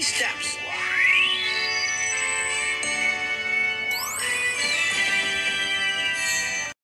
Stop.